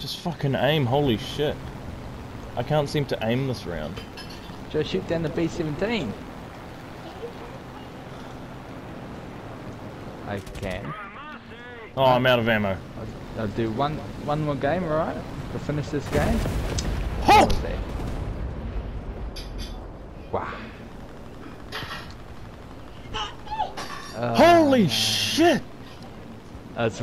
Just fucking aim, holy shit. I can't seem to aim this round. Should I shoot down the B-17? I can. Oh, I'm out of ammo. I'll, I'll do one one more game, alright? To finish this game. Oh! Wow. Uh, Holy shit! That's